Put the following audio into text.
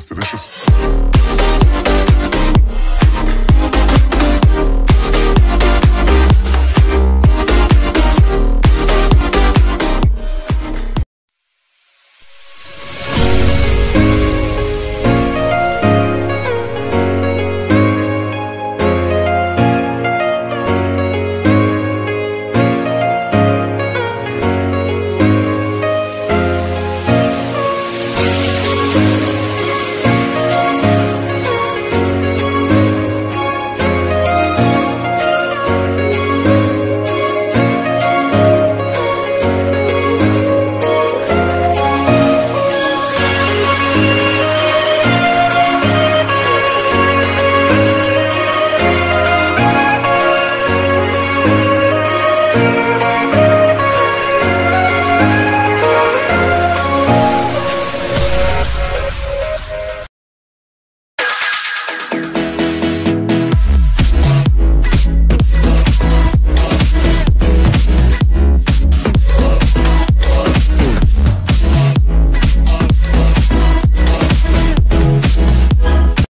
It's delicious.